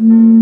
Mm.